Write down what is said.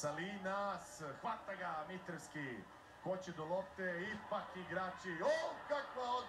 Salinas, hvata ga Mitrevski, hoće do lopte, ipak igrači, o kakva odbrana!